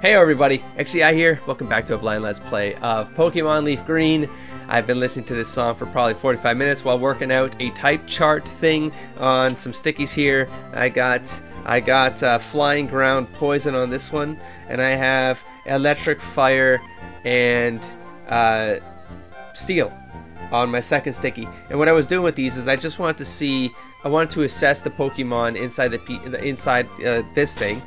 Hey everybody, XEI here. Welcome back to a blind let's play of Pokemon Leaf Green. I've been listening to this song for probably 45 minutes while working out a type chart thing on some stickies here. I got I got uh, Flying Ground Poison on this one, and I have Electric Fire and uh, Steel on my second sticky. And what I was doing with these is I just wanted to see, I wanted to assess the Pokemon inside the inside uh, this thing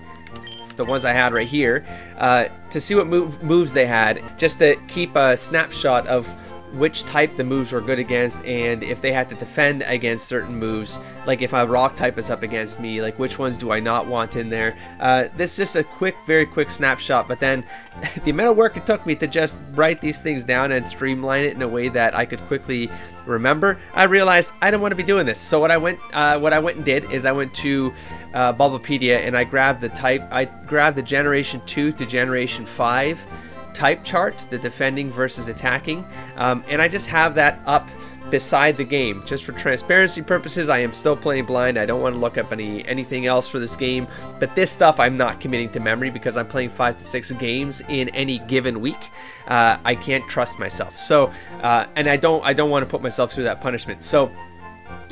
the ones I had right here, uh, to see what move, moves they had, just to keep a snapshot of which type the moves were good against and if they had to defend against certain moves. Like if a rock type is up against me like which ones do I not want in there? Uh, this is just a quick very quick snapshot but then the amount of work it took me to just write these things down and streamline it in a way that I could quickly remember I realized I didn't want to be doing this. So what I went uh, what I went and did is I went to uh, Bulbapedia and I grabbed the type I grabbed the generation 2 to generation 5 type chart, the defending versus attacking, um, and I just have that up beside the game. Just for transparency purposes, I am still playing blind. I don't want to look up any anything else for this game, but this stuff I'm not committing to memory because I'm playing five to six games in any given week. Uh, I can't trust myself. So, uh, and I don't I don't want to put myself through that punishment. So.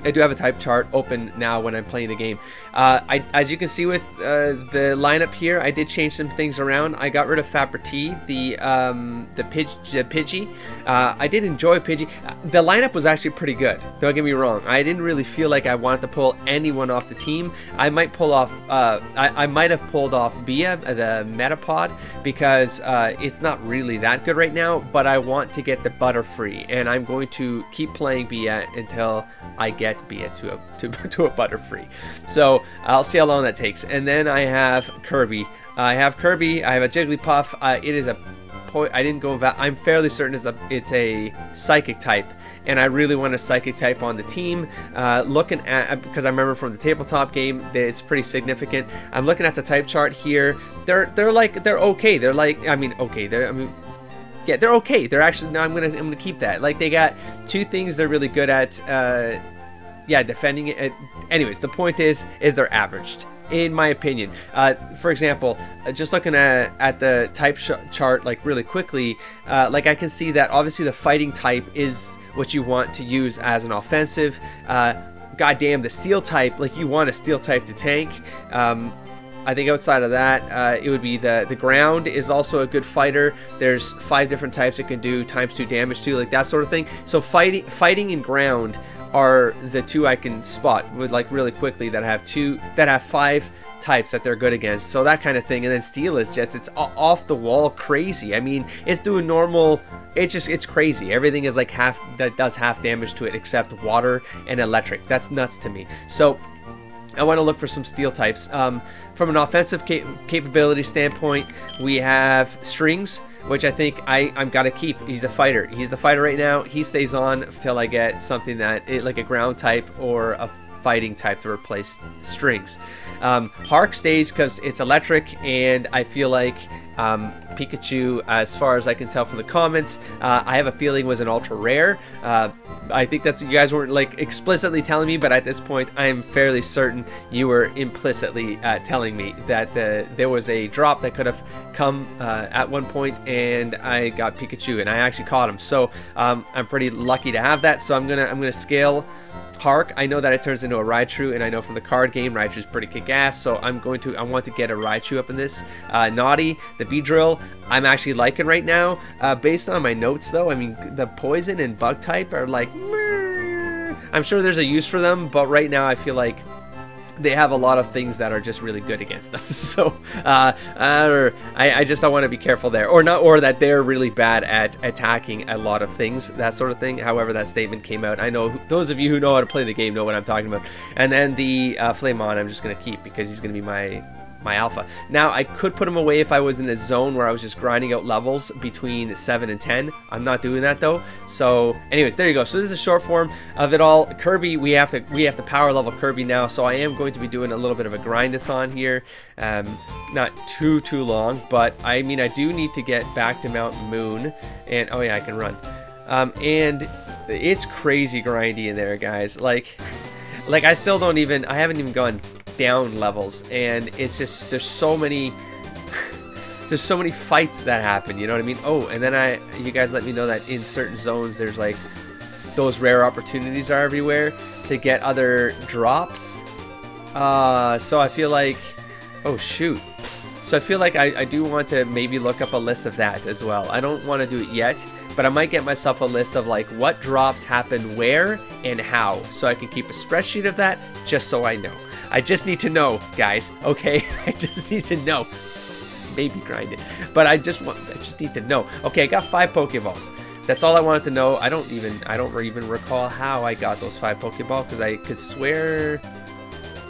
I do have a type chart open now when I'm playing the game. Uh, I, as you can see with uh, the lineup here, I did change some things around. I got rid of Faberty, the um, the, Pidge, the Pidgey. Uh, I did enjoy Pidgey. Uh, the lineup was actually pretty good. Don't get me wrong. I didn't really feel like I wanted to pull anyone off the team. I might pull off. Uh, I, I, might have pulled off Bia, the Metapod, because uh, it's not really that good right now. But I want to get the Butterfree, and I'm going to keep playing Bia until I get Bia to a to, to a Butterfree. So I'll see how long that takes. And then I have Kirby. I have Kirby. I have a Jigglypuff. Uh, it is a point. I didn't go. I'm fairly certain it's a it's a psychic type, and I really want a psychic type on the team. Uh, looking at because I remember from the tabletop game that it's pretty significant. I'm looking at the type chart here. They're they're like they're okay. They're like I mean okay. They're I mean yeah they're okay. They're actually no I'm gonna I'm gonna keep that. Like they got two things they're really good at. Uh, yeah, defending it. Anyways, the point is, is they're averaged in my opinion. Uh, for example, uh, just looking at, at the type chart like really quickly, uh, like I can see that obviously the fighting type is what you want to use as an offensive. Uh, goddamn, the steel type, like you want a steel type to tank. Um, I think outside of that, uh, it would be the the ground is also a good fighter. There's five different types it can do times two damage to, like that sort of thing. So fighting fighting in ground are the two I can spot with like really quickly that have two that have five types that they're good against. So that kind of thing. And then steel is just it's off the wall crazy. I mean, it's doing normal. It's just it's crazy. Everything is like half that does half damage to it except water and electric. That's nuts to me. So I want to look for some steel types. Um, from an offensive cap capability standpoint, we have strings which I think I, I'm got to keep. He's a fighter. He's the fighter right now. He stays on until I get something that, like a ground type or a fighting type to replace strings. Um, Hark stays because it's electric, and I feel like um, Pikachu, as far as I can tell from the comments, uh, I have a feeling was an ultra rare. Uh, I think that's you guys weren't like explicitly telling me, but at this point, I am fairly certain you were implicitly uh, telling me that the, there was a drop that could have come uh, at one point, and I got Pikachu, and I actually caught him. So um, I'm pretty lucky to have that. So I'm gonna I'm gonna scale Hark, I know that it turns into a Raichu, and I know from the card game, Raichu's pretty kick-ass, so I'm going to, I want to get a Raichu up in this. Uh, Naughty, the Beedrill, I'm actually liking right now. Uh, based on my notes, though, I mean, the Poison and Bug type are like, Meh. I'm sure there's a use for them, but right now I feel like they have a lot of things that are just really good against them. So uh, I, I just I want to be careful there, or not, or that they're really bad at attacking a lot of things, that sort of thing. However, that statement came out. I know those of you who know how to play the game know what I'm talking about. And then the uh, Flamon, I'm just gonna keep because he's gonna be my my alpha. Now, I could put him away if I was in a zone where I was just grinding out levels between 7 and 10. I'm not doing that though. So, anyways, there you go. So this is a short form of it all. Kirby, we have to we have to power level Kirby now. So I am going to be doing a little bit of a grindathon here. Um, not too, too long, but I mean, I do need to get back to Mount Moon. And, oh yeah, I can run. Um, and it's crazy grindy in there, guys. Like, like I still don't even, I haven't even gone down levels and it's just there's so many there's so many fights that happen, you know what I mean? Oh, and then I, you guys let me know that in certain zones there's like, those rare opportunities are everywhere to get other drops. Uh, so I feel like, oh shoot. So I feel like I, I do want to maybe look up a list of that as well. I don't want to do it yet, but I might get myself a list of like what drops happen where and how. So I can keep a spreadsheet of that just so I know. I just need to know, guys. Okay, I just need to know. Maybe grind it, but I just want. I just need to know. Okay, I got five Pokeballs. That's all I wanted to know. I don't even. I don't even recall how I got those five Pokeball because I could swear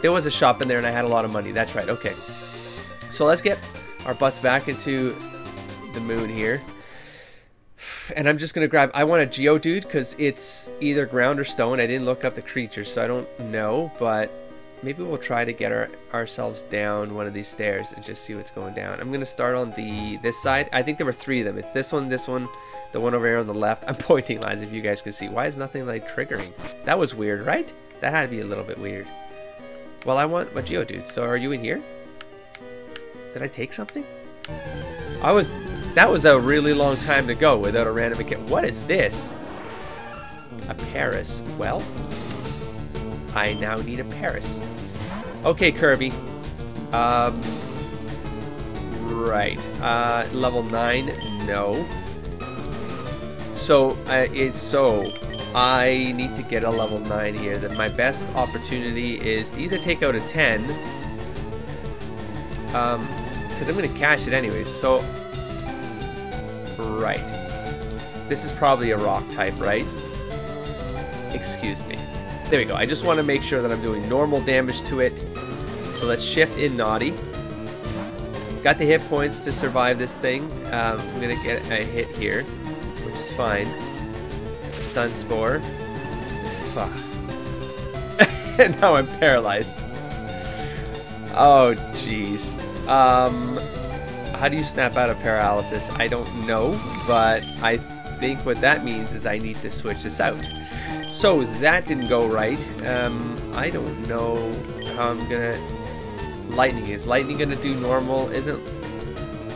there was a shop in there and I had a lot of money. That's right. Okay. So let's get our butts back into the moon here. And I'm just going to grab... I want a Geodude because it's either ground or stone. I didn't look up the creature, so I don't know. But maybe we'll try to get our, ourselves down one of these stairs and just see what's going down. I'm going to start on the this side. I think there were three of them. It's this one, this one, the one over here on the left. I'm pointing lines if you guys can see. Why is nothing like triggering? That was weird, right? That had to be a little bit weird. Well, I want my Geodude. So are you in here? Did I take something? I was... That was a really long time to go without a random account. What is this? A Paras. Well, I now need a Paras. Okay, Kirby. Um... Right. Uh, level 9? No. So, uh, it's so... I need to get a level 9 here. That my best opportunity is to either take out a 10 um, because I'm going to cash it anyways. So, right. This is probably a rock type, right? Excuse me. There we go. I just want to make sure that I'm doing normal damage to it. So let's shift in Naughty. Got the hit points to survive this thing. Um, I'm going to get a hit here, which is fine. Stun Spore. Fuck. and now I'm paralyzed. Oh, jeez. Um, how do you snap out of paralysis? I don't know, but I think what that means is I need to switch this out. So that didn't go right. Um, I don't know how I'm gonna... Lightning. Is lightning gonna do normal? Isn't...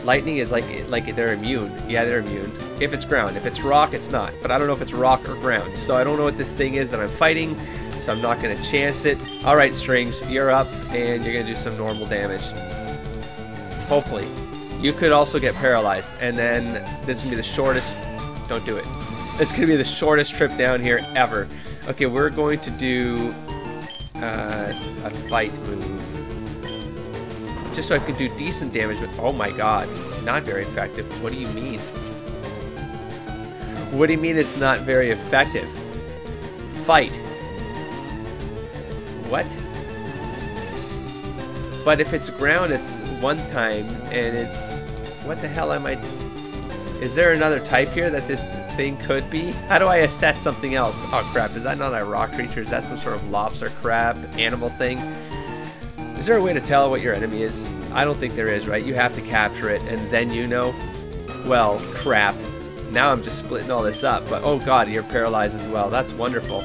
Lightning is like like they're immune. Yeah, they're immune. If it's ground. If it's rock, it's not. But I don't know if it's rock or ground. So I don't know what this thing is that I'm fighting. So I'm not going to chance it. Alright, Strings, you're up. And you're going to do some normal damage. Hopefully. You could also get paralyzed. And then this is going to be the shortest... Don't do it. Going to be the shortest trip down here ever. Okay, we're going to do uh, a fight move. Just so I could do decent damage with... Oh my god. Not very effective. What do you mean? What do you mean it's not very effective? Fight. What? But if it's ground, it's one time, and it's... What the hell am I... Is there another type here that this thing could be? How do I assess something else? Oh crap, is that not a rock creature? Is that some sort of lobster crab animal thing? Is there a way to tell what your enemy is? I don't think there is, right? You have to capture it, and then you know? Well, crap. Now I'm just splitting all this up, but oh god, you're paralyzed as well. That's wonderful.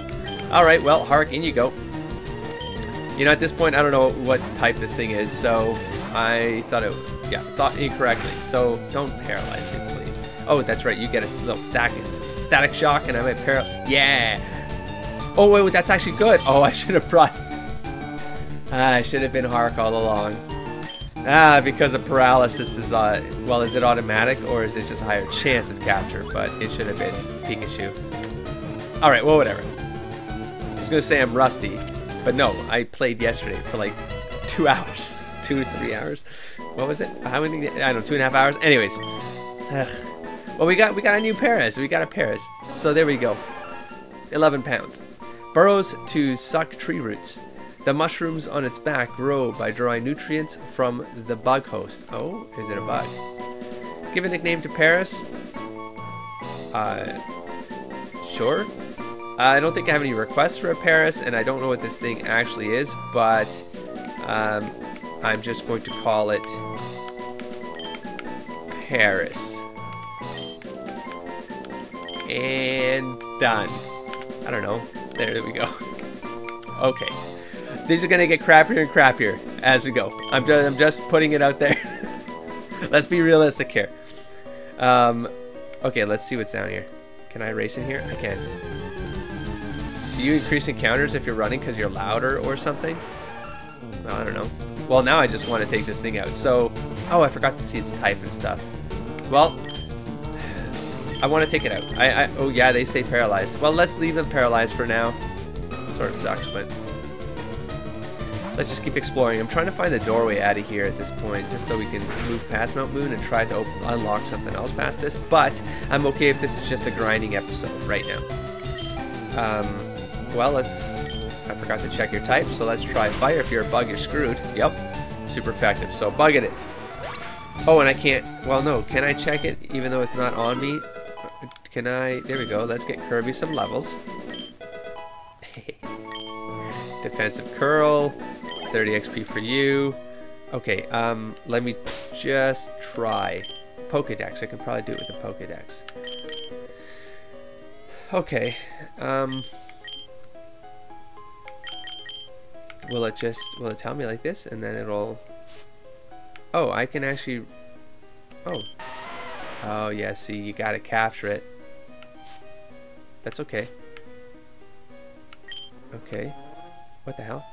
Alright, well, Hark, in you go. You know, at this point, I don't know what type this thing is, so I thought it, yeah, thought incorrectly. So don't paralyze me, please. Oh, that's right, you get a little stack, static shock, and I might paralyze. Yeah. Oh wait, wait, that's actually good. Oh, I should have brought. Ah, I should have been Hark all along. Ah, because of paralysis is, uh, well, is it automatic or is it just a higher chance of capture? But it should have been Pikachu. Alright, well, whatever. I was to say I'm rusty, but no, I played yesterday for like two hours. Two, three hours. What was it? How many? I don't know, two and a half hours. Anyways. Ugh. Well, we got we got a new Paras. We got a Paras. So there we go. 11 pounds. Burrows to suck tree roots. The mushrooms on its back grow by drawing nutrients from the bug host. Oh, is it a bug? Give a nickname to Paras. Uh, sure. I don't think I have any requests for a Paras, and I don't know what this thing actually is, but um, I'm just going to call it Paras. And done. I don't know. There there we go. Okay. These are to get crappier and crappier as we go. I'm just, I'm just putting it out there. let's be realistic here. Um, okay, let's see what's down here. Can I race in here? I can. Do you increase encounters if you're running because you're louder or something? I don't know. Well, now I just want to take this thing out. So, oh, I forgot to see its type and stuff. Well, I want to take it out. I, I, oh yeah, they stay paralyzed. Well, let's leave them paralyzed for now. Sort of sucks, but let's just keep exploring. I'm trying to find the doorway out of here at this point, just so we can move past Mount Moon and try to open, unlock something else past this. But I'm okay if this is just a grinding episode right now. Um, well, let's. I forgot to check your type, so let's try fire. If you're a bug, you're screwed. Yep, super effective. So bug it is. Oh, and I can't. Well, no. Can I check it even though it's not on me? Can I? There we go. Let's get Kirby some levels. Defensive curl. 30 XP for you. Okay, um, let me just try. Pokedex. I can probably do it with the Pokedex. Okay, um... Will it just, will it tell me like this? And then it'll... Oh, I can actually... Oh. Oh, yeah, see, you gotta capture it. That's okay. Okay. What the hell?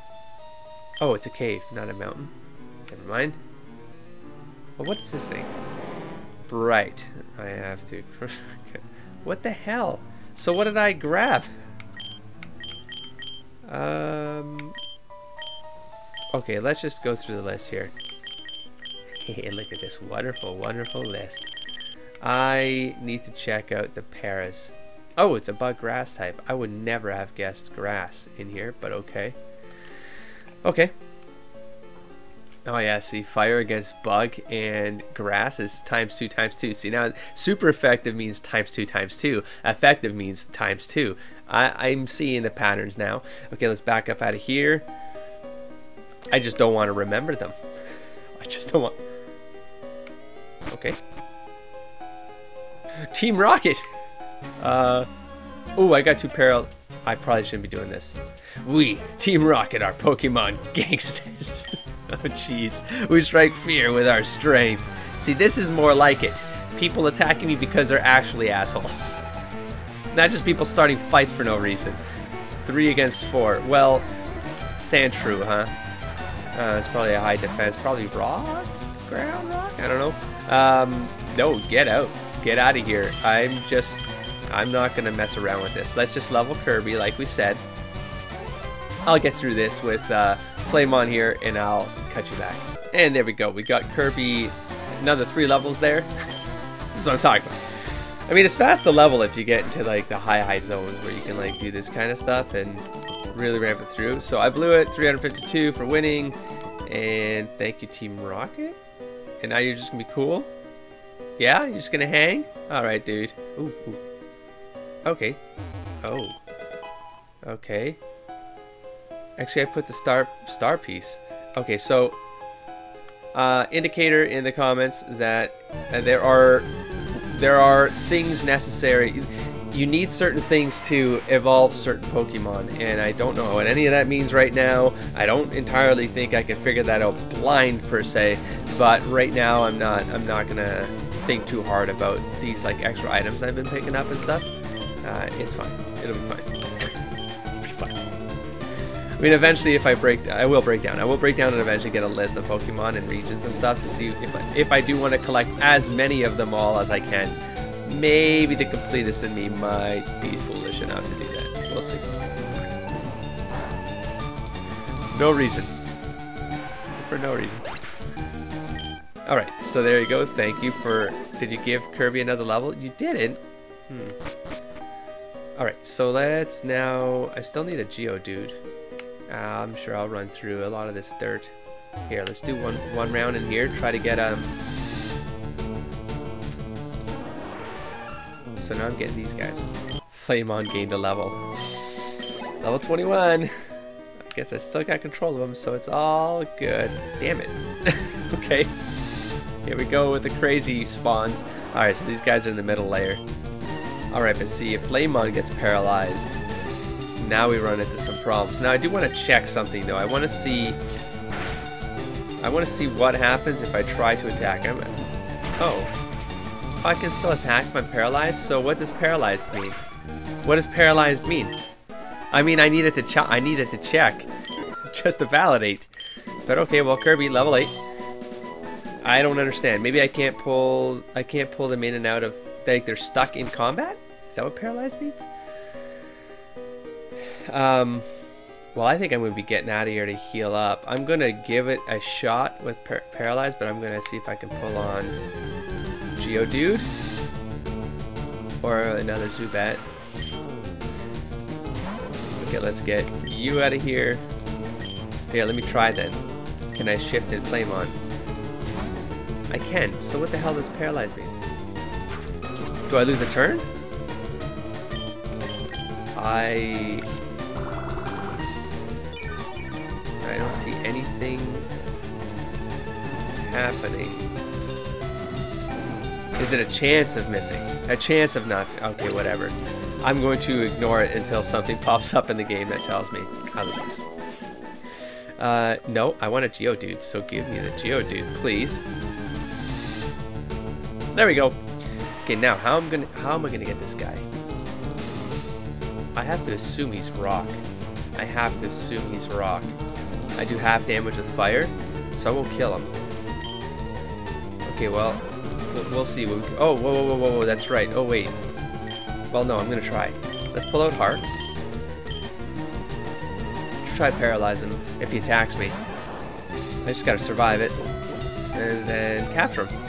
Oh, it's a cave, not a mountain. Never mind. Well, what's this thing? Bright. I have to... what the hell? So what did I grab? Um... Okay, let's just go through the list here. Hey, look at this wonderful, wonderful list. I need to check out the Paras. Oh, it's a bug grass type. I would never have guessed grass in here, but okay. Okay. Oh yeah, see, fire against bug and grass is times two times two. See now, super effective means times two times two. Effective means times two. I, I'm seeing the patterns now. Okay, let's back up out of here. I just don't want to remember them. I just don't want... Okay. Team Rocket! Uh... Oh, I got two parallel... I probably shouldn't be doing this. We, Team Rocket, are Pokemon gangsters. oh jeez. We strike fear with our strength. See, this is more like it. People attacking me because they're actually assholes. Not just people starting fights for no reason. Three against four. Well, Sandshrew, huh? Uh, it's probably a high defense. Probably rock? Ground rock? I don't know. Um, no, get out. Get out of here. I'm just I'm not going to mess around with this. Let's just level Kirby like we said. I'll get through this with uh, Flamon here and I'll cut you back. And there we go. We got Kirby another three levels there. this is what I'm talking about. I mean, it's fast to level if you get into like the high, high zones where you can like do this kind of stuff and really ramp it through. So I blew it 352 for winning. And thank you, Team Rocket. And now you're just going to be cool? Yeah? You're just going to hang? Alright, dude. Ooh, ooh. Okay. Oh. Okay. Actually, I put the star star piece. Okay, so uh, indicator in the comments that uh, there are there are things necessary. You need certain things to evolve certain Pokemon, and I don't know what any of that means right now. I don't entirely think I can figure that out blind per se, but right now I'm not I'm not gonna think too hard about these like extra items I've been picking up and stuff. Uh, it's fine. It'll be fine. be fine. I mean, eventually, if I break, I will break down. I will break down and eventually get a list of Pokemon and regions and stuff to see if I, if I do want to collect as many of them all as I can. Maybe the completist in me might be foolish enough to do that. We'll see. No reason. For no reason. Alright, so there you go. Thank you for... Did you give Kirby another level? You didn't? Hmm. Alright, so let's now... I still need a Geodude. Uh, I'm sure I'll run through a lot of this dirt. Here, let's do one one round in here. Try to get... um. So now I'm getting these guys. Flamon gained a level. Level 21! I guess I still got control of them, so it's all good. Damn it. okay. Here we go with the crazy spawns. Alright, so these guys are in the middle layer. Alright, but see, if Flamon gets paralyzed, now we run into some problems. Now, I do want to check something, though. I want to see... I want to see what happens if I try to attack him. Oh. I can still attack if I'm paralyzed? So what does paralyzed mean? What does paralyzed mean? I mean, I needed to. I needed to check, just to validate. But okay, well, Kirby, level eight. I don't understand. Maybe I can't pull. I can't pull them in and out of. Like they're stuck in combat. Is that what paralyzed means? Um. Well, I think I'm going to be getting out of here to heal up. I'm going to give it a shot with par paralyzed, but I'm going to see if I can pull on Geodude or another Zubat. Okay, let's get you out of here. Here, let me try then. Can I shift and Flamon? I can. So what the hell does paralyze mean? Do I lose a turn? I... I don't see anything happening. Is it a chance of missing? A chance of not... Okay, whatever. I'm going to ignore it until something pops up in the game that tells me how this works. Uh, no, I want a Geodude, so give me the Geodude, please. There we go. Okay, now how am gonna how am I gonna get this guy? I have to assume he's rock. I have to assume he's rock. I do half damage with fire, so I won't kill him. Okay, well, we'll, we'll see. oh, whoa, whoa, whoa, whoa, that's right. Oh, wait. Well, no, I'm gonna try. Let's pull out Hark. Try paralyze him if he attacks me. I just gotta survive it. And then capture him.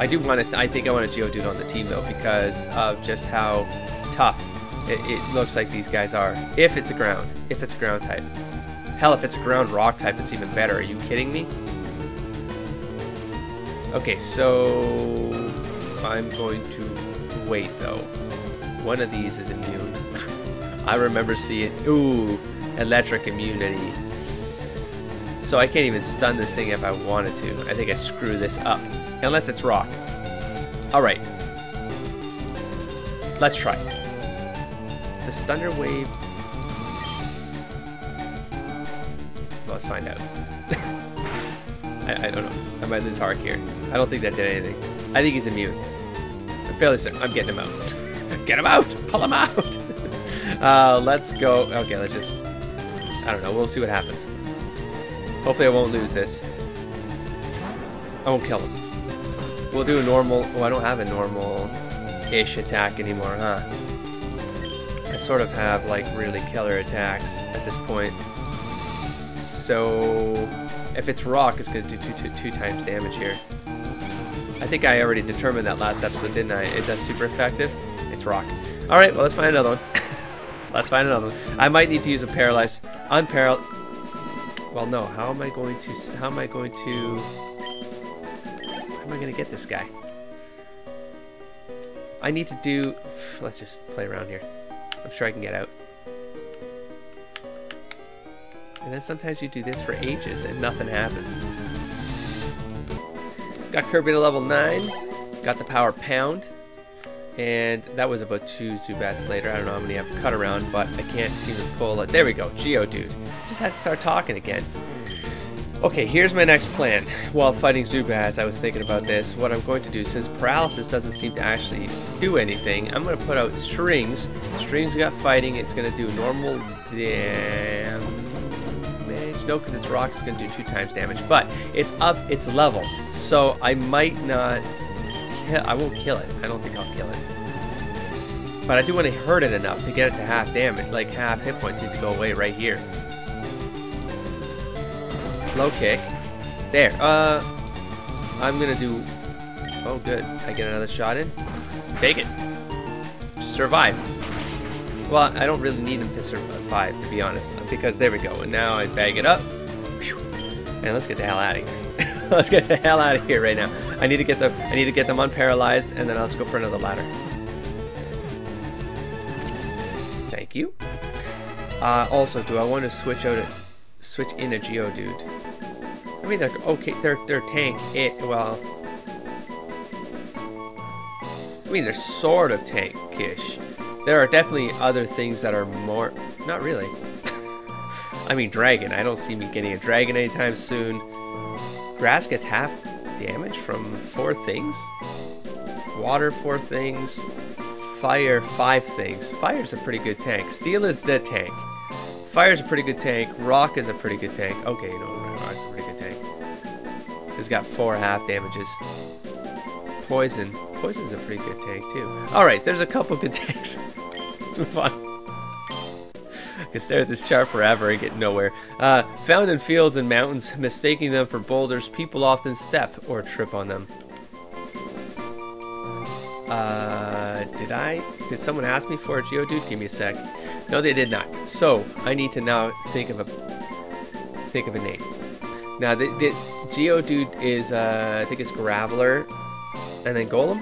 I do want to, I think I want a Geodude on the team though because of just how tough it, it, looks like these guys are. If it's a ground. If it's a ground type. Hell, if it's a ground rock type, it's even better. Are you kidding me? Okay, so I'm going to wait though. One of these is immune. I remember seeing, ooh, electric immunity. So I can't even stun this thing if I wanted to. I think I screw this up. Unless it's rock. Alright. Let's try. Does Thunder Wave... Well, let's find out. I, I don't know. I might lose Hark here. I don't think that did anything. I think he's immune fairly certain. I'm getting him out. Get him out! Pull him out! uh, let's go. Okay, let's just... I don't know. We'll see what happens. Hopefully I won't lose this. I won't kill him. We'll do a normal... Oh, I don't have a normal-ish attack anymore, huh? Sort of have, like, really killer attacks at this point. So... If it's rock, it's going to do two, two, two times damage here. I think I already determined that last episode, didn't I? It does super effective. It's rock. All right, well, let's find another one. let's find another one. I might need to use a paralyze. Unparal... Well, no. How am I going to... How am I going to... How am I going to get this guy? I need to do... Let's just play around here. I'm sure I can get out. And then sometimes you do this for ages and nothing happens. Got Kirby to level 9. Got the power pound. And that was about two Zubats later. I don't know how many I've cut around, but I can't seem to pull it. There we go, Geodude. Just had to start talking again. Okay, here's my next plan. While fighting Zubats, I was thinking about this. What I'm going to do, since paralysis doesn't seem to actually do anything, I'm going to put out strings. Strings got fighting. It's going to do normal damage. No, because it's rock, it's going to do two times damage. But it's up its level. So I might not I won't kill it. I don't think I'll kill it. But I do want to hurt it enough to get it to half damage, like half hit points need to go away right here. Low kick. There. Uh, I'm gonna do. Oh, good. I get another shot in. Take it. Survive. Well, I don't really need him to survive, to be honest, because there we go. And now I bag it up. And let's get the hell out of here. let's get the hell out of here right now. I need to get them. I need to get them unparalyzed, and then let's go for another ladder. Thank you. Uh, also, do I want to switch out, a, switch in a Geodude? I mean, they're okay. They're they're tank. It well. I mean, they're sort of tankish. There are definitely other things that are more. Not really. I mean, dragon. I don't see me getting a dragon anytime soon. Grass gets half damage from four things. Water, four things. Fire, five things. Fire's a pretty good tank. Steel is the tank. Fire's a pretty good tank. Rock is a pretty good tank. Okay, no, It's got four half damages. Poison. Poison's a pretty good tank, too. Alright, there's a couple good tanks. Let's move on. I can stare at this chart forever and get nowhere. Uh, found in fields and mountains, mistaking them for boulders, people often step or trip on them. Uh, did I? Did someone ask me for a Geodude? Give me a sec. No, they did not. So, I need to now think of a think of a name. Now, the, the Geodude is, uh, I think it's Graveler, and then Golem?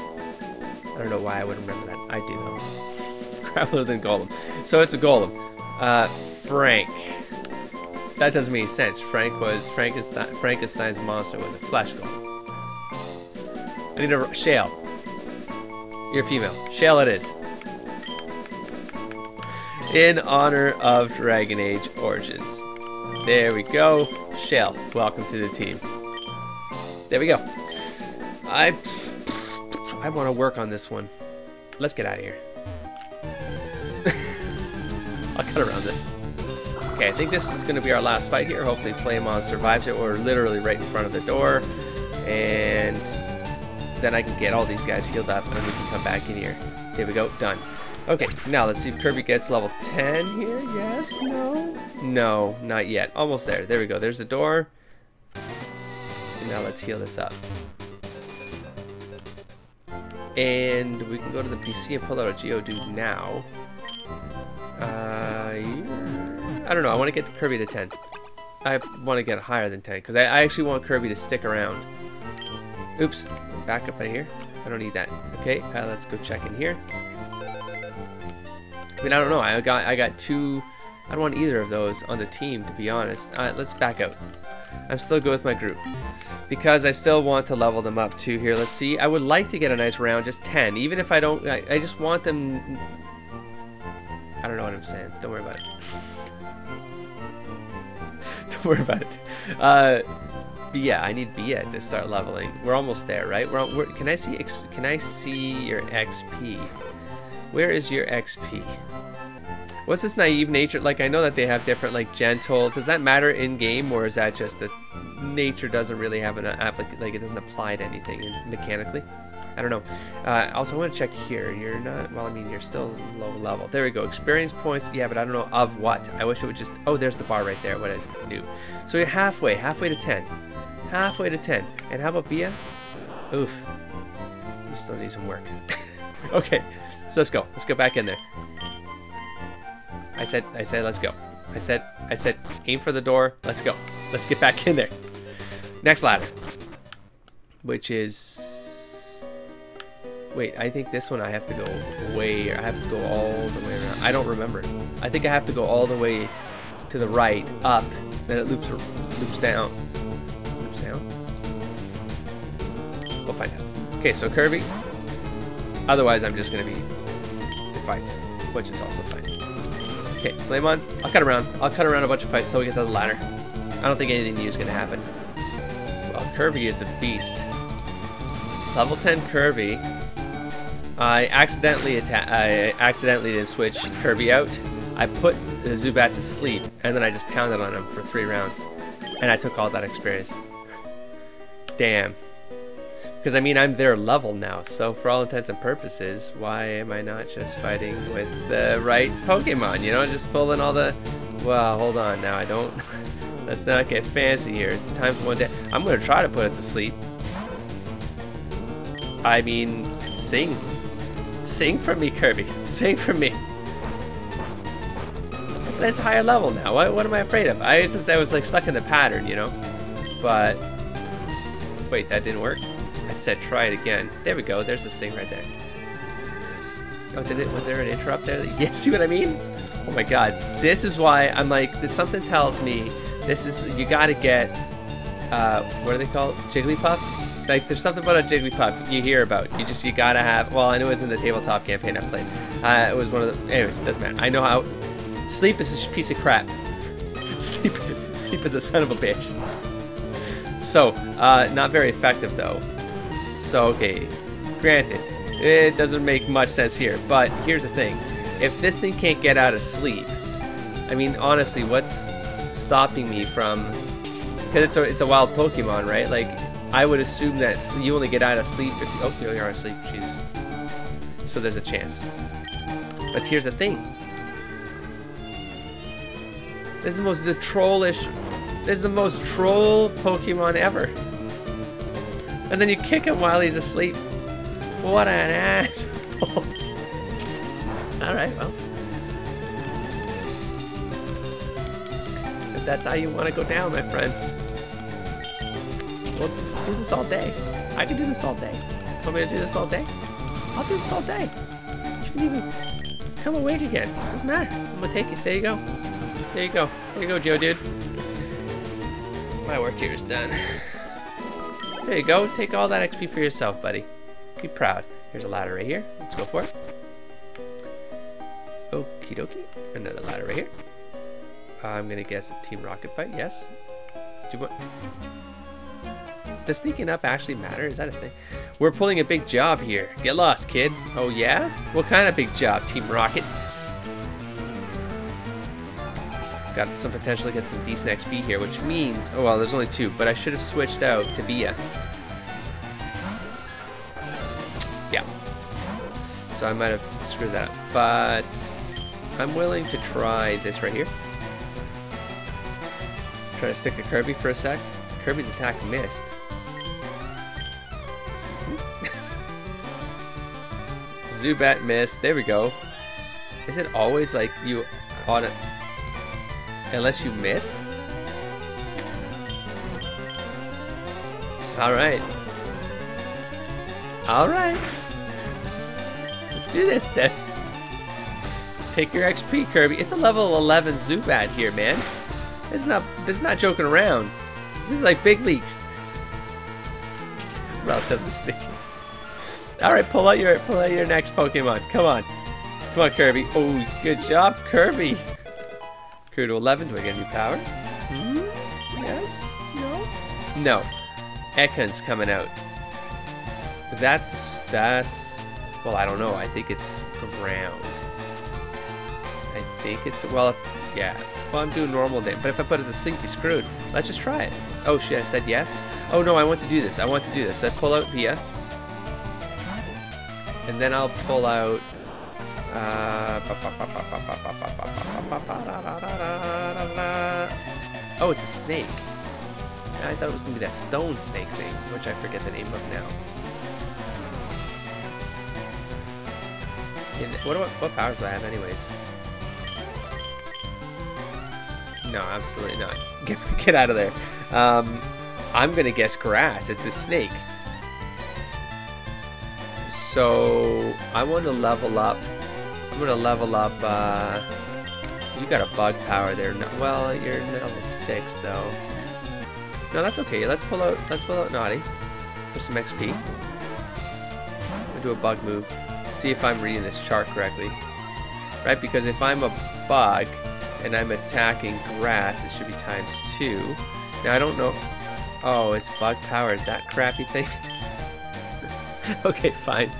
I don't know why I would remember that. I do know. Graveler, then Golem. So it's a Golem. Uh, Frank. That doesn't make any sense. Frank was Frankenstein, Frankenstein's monster was a flesh golem. I need a Shale. You're female. Shale it is. In honor of Dragon Age Origins. There we go. Shale, welcome to the team. There we go. I I want to work on this one. Let's get out of here. I'll cut around this. Okay, I think this is going to be our last fight here. Hopefully Flamon survives it. We're literally right in front of the door. And then I can get all these guys healed up and we can come back in here. There we go, done. Okay, now let's see if Kirby gets level 10 here. Yes, no? No, not yet. Almost there. There we go. There's the door. And now let's heal this up. And we can go to the PC and pull out a Geodude now. Uh, I don't know. I want to get Kirby to 10. I want to get higher than 10 because I, I, actually want Kirby to stick around. Oops. Back up right here. I don't need that. Okay, uh, let's go check in here. I mean, I don't know. I got I got two. I don't want either of those on the team, to be honest. Uh, let's back out. I'm still good with my group because I still want to level them up too. Here, let's see. I would like to get a nice round, just 10. Even if I don't, I, I just want them I don't know what I'm saying. Don't worry about it. don't worry about it. Uh, yeah, I need Bia to start leveling. We're almost there, right? We're, we're can I see can I see your XP? Where is your XP? What's this naive nature? Like, I know that they have different, like, gentle. Does that matter in game, or is that just that nature doesn't really have an applic like it doesn't apply to anything mechanically? I don't know. Uh, also, I want to check here. You're not, well, I mean, you're still low level. There we go. Experience points. Yeah, but I don't know of what. I wish it would just, oh, there's the bar right there, what I knew. So you're halfway, halfway to 10. Halfway to 10. And how about Bia? Oof. You still need some work. okay, so let's go. Let's go back in there. I said, I said, let's go. I said, I said, aim for the door. Let's go. Let's get back in there. Next ladder. Which is Wait, I think this one I have to go way, I have to go all the way around. I don't remember. I think I have to go all the way to the right, up, then it loops loops down. Loops down? We'll find out. Okay, so Kirby. Otherwise, I'm just going to be fights, which is also fine. Okay, Flamon. I'll cut around. I'll cut around a bunch of fights until we get to the ladder. I don't think anything new is going to happen. Well, Kirby is a beast. Level 10 Kirby I accidentally I accidentally did switch Kirby out. I put the Zubat to sleep, and then I just pounded on him for three rounds. And I took all that experience. Damn. Because, I mean, I'm their level now, so for all intents and purposes, why am I not just fighting with the right Pokemon? You know, just pulling all the... Well, hold on now, I don't... Let's not get fancy here. It's time for one day. I'm going to try to put it to sleep. I mean, sing. Sing for me, Kirby. Sing for me. It's, it's higher level now. What, what am I afraid of? I since I was like stuck in the pattern, you know? But wait, that didn't work. Said try it again. There we go. There's the thing right there. Oh, did it? Was there an intro up there? Yeah, see what I mean? Oh my god. This is why I'm like, there's something tells me this is, you gotta get, uh, what are they called? Jigglypuff? Like, there's something about a Jigglypuff you hear about. You just, you gotta have, well, I know it was in the tabletop campaign I played. Uh, it was one of the, anyways, doesn't matter. I know how, sleep is a piece of crap. Sleep, sleep is a son of a bitch. So, uh, not very effective though. So, okay, granted, it doesn't make much sense here, but here's the thing. If this thing can't get out of sleep, I mean, honestly, what's stopping me from... Because it's a, it's a wild Pokemon, right? Like, I would assume that you only get out of sleep if you... Oh, you are asleep. So there's a chance. But here's the thing. This is the most the trollish. This is the most troll Pokemon ever. And then you kick him while he's asleep. What an asshole. Alright, well. If that's how you want to go down, my friend. We'll do this all day. I can do this all day. Want me to do this all day? I'll do this all day. You can even come awake again. Doesn't matter. I'm gonna take it. There you go. There you go. There you go, Joe, dude. My work here is done. There you go. Take all that XP for yourself, buddy. Be proud. Here's a ladder right here. Let's go for it. Okie dokie. Another ladder right here. I'm gonna guess Team Rocket fight. Yes. Do want? Does sneaking up actually matter? Is that a thing? We're pulling a big job here. Get lost, kid. Oh yeah? What kind of big job, Team Rocket? Got some potential to get some decent XP here, which means... Oh, well, there's only two, but I should have switched out to Bia. Yeah. So I might have screwed that up. But I'm willing to try this right here. Try to stick to Kirby for a sec. Kirby's attack missed. Zubat missed. There we go. Is it always like you it? Unless you miss? Alright. Alright. Let's do this then. Take your XP, Kirby. It's a level 11 Zubat here, man. This is not this is not joking around. This is like big leagues. Relatively speaking. Alright, pull out your pull out your next Pokemon. Come on. Come on, Kirby. Oh, good job, Kirby. Grew to 11. Do I get a new power? Hmm? Yes? No? No. Ekans coming out. That's, that's, well, I don't know. I think it's ground. I think it's, well, yeah. Well, I'm doing normal damage. But if I put it to sink, you're screwed. Let's just try it. Oh, shit, I said yes? Oh, no, I want to do this. I want to do this. I pull out Bia. And then I'll pull out oh, it's a snake. I thought it was going to be that stone snake thing, which I forget the name of now. what, what, what powers do I have anyways? No, absolutely not. Get, get out of there. Um, I'm going to guess grass. It's a snake. So I want to level up I'm gonna level up, uh... You got a bug power there. No, well, you're level 6, though. No, that's okay. Let's pull out, let's pull out Naughty for some XP. We'll do a bug move. See if I'm reading this chart correctly. Right, because if I'm a bug, and I'm attacking grass, it should be times 2. Now, I don't know... Oh, it's bug power. Is that crappy thing? okay, fine.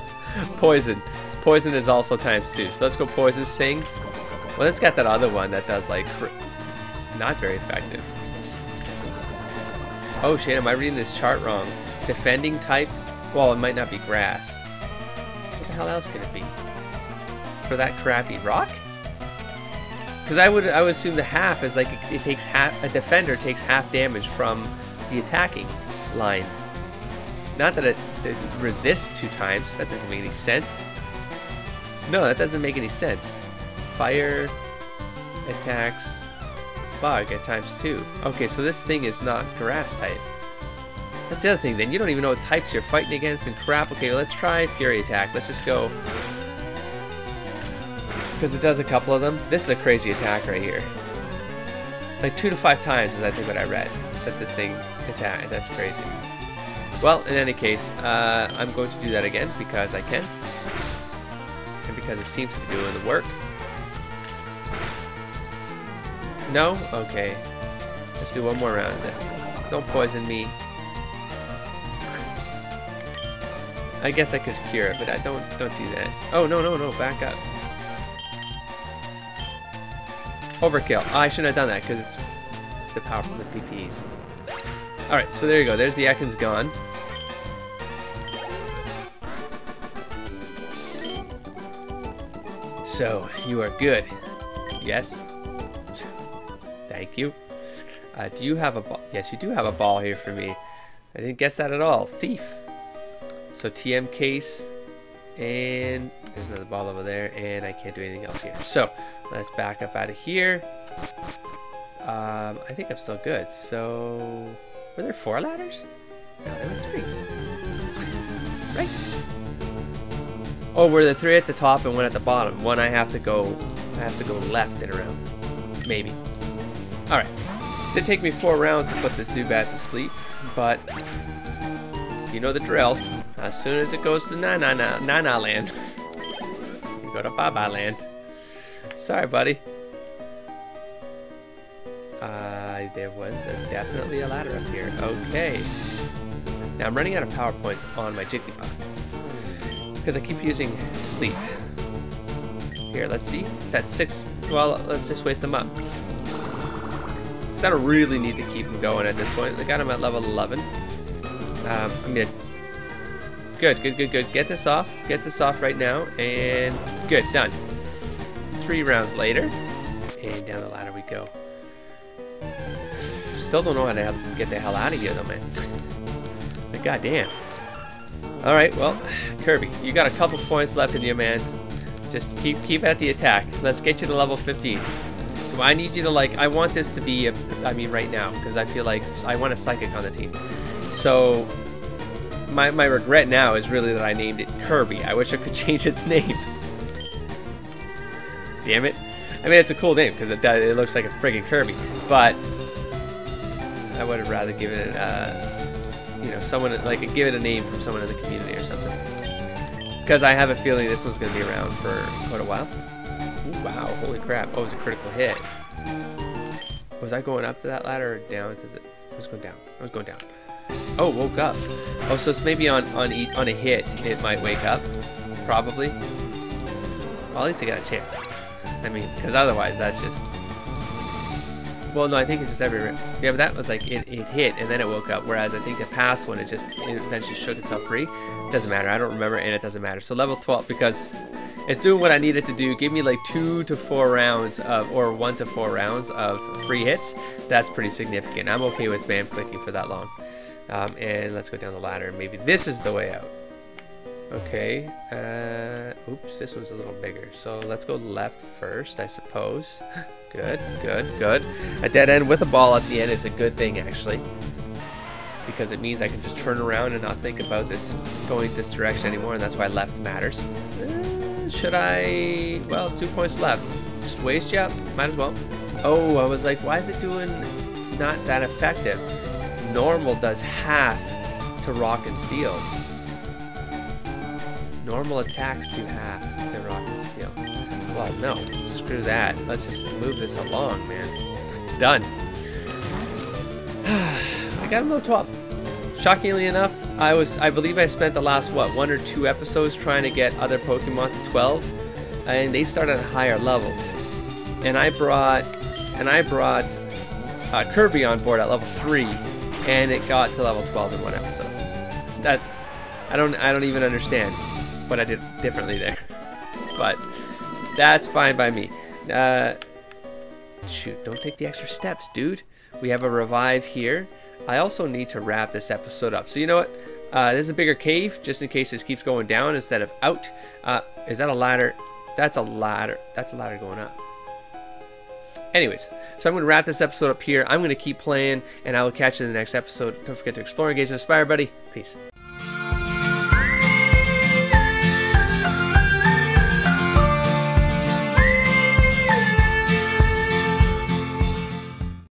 Poison. Poison is also times two. So let's go Poison Sting. Well, it's got that other one that does like not very effective. Oh shit, am I reading this chart wrong? Defending type? Well, it might not be grass. What the hell else could it be? For that crappy rock? Because I would I would assume the half is like it, it takes half a defender takes half damage from the attacking line. Not that it, it resists two times. That doesn't make any sense. No, that doesn't make any sense. Fire attacks bug at times two. Okay, so this thing is not grass type. That's the other thing then. You don't even know what types you're fighting against and crap. Okay, let's try Fury Attack. Let's just go. Because it does a couple of them. This is a crazy attack right here. Like two to five times is I think what I read. That this thing is at. That's crazy. Well, in any case, uh, I'm going to do that again because I can because it seems to be doing the work. No? Okay. Let's do one more round of this. Don't poison me. I guess I could cure it, but I don't don't do that. Oh no no no, back up. Overkill. Oh, I shouldn't have done that because it's the power from the PPs. Alright, so there you go. There's the Ekans gone. So, you are good. Yes? Thank you. Uh, do you have a ball? Yes, you do have a ball here for me. I didn't guess that at all. Thief. So TM case, and there's another ball over there, and I can't do anything else here. So let's back up out of here. Um, I think I'm still good. So were there four ladders? No, there were three. Right? Oh, were the three at the top and one at the bottom? One I have to go, I have to go left and around. Maybe. All right. Did take me four rounds to put the Zubat to sleep, but you know the drill. As soon as it goes to Nana, Nana, Nana land, you go to Baba land. Sorry, buddy. Uh, there was a, definitely a ladder up here. Okay. Now I'm running out of power points on my Jigglypuff. Because I keep using sleep. Here, let's see. It's at six. Well, let's just waste them up. Because I don't really need to keep them going at this point. I got them at level 11. Um, I'm gonna... Good, good, good, good. Get this off. Get this off right now. And good, done. Three rounds later. And down the ladder we go. Still don't know how to get the hell out of here though, man. but goddamn. Alright, well, Kirby, you got a couple points left in you, man. Just keep keep at the attack. Let's get you to level 15. I need you to like, I want this to be, a, I mean right now, because I feel like I want a Psychic on the team. So, my, my regret now is really that I named it Kirby. I wish I could change its name. Damn it. I mean, it's a cool name, because it, it looks like a friggin' Kirby, but I would have rather given it, uh, you know, someone, like, give it a name from someone in the community or something. Because I have a feeling this one's going to be around for quite a while. Ooh, wow, holy crap. Oh, it was a critical hit. Was I going up to that ladder or down to the... I was going down. I was going down. Oh, woke up. Oh, so it's maybe on, on, e on a hit, it might wake up. Probably. Well, at least I got a chance. I mean, because otherwise that's just... Well, no, I think it's just every... Yeah, but that was like, it, it hit and then it woke up. Whereas I think the past one, it just it eventually shook itself free. It doesn't matter. I don't remember and it doesn't matter. So level 12, because it's doing what I needed to do. Give me like two to four rounds of, or one to four rounds of free hits. That's pretty significant. I'm okay with spam clicking for that long. Um, and let's go down the ladder. Maybe this is the way out. Okay. Uh, oops, this one's a little bigger. So let's go left first, I suppose. Good, good, good. A dead end with a ball at the end is a good thing, actually. Because it means I can just turn around and not think about this going this direction anymore, and that's why left matters. Uh, should I... Well, it's two points left. Just waste? Yeah, might as well. Oh, I was like, why is it doing not that effective? Normal does half to rock and steel. Normal attacks do half to rock. Well, no, screw that. Let's just move this along, man. Done. I got him level 12. Shockingly enough, I was I believe I spent the last what one or two episodes trying to get other Pokemon to 12, and they started at higher levels. And I brought and I brought uh, Kirby on board at level three, and it got to level 12 in one episode. That I don't I don't even understand what I did differently there, but that's fine by me. Uh, shoot, don't take the extra steps, dude. We have a revive here. I also need to wrap this episode up. So you know what? Uh, this is a bigger cave, just in case this keeps going down instead of out. Uh, is that a ladder? That's a ladder. That's a ladder going up. Anyways, so I'm going to wrap this episode up here. I'm going to keep playing, and I will catch you in the next episode. Don't forget to explore, engage, and inspire, buddy. Peace.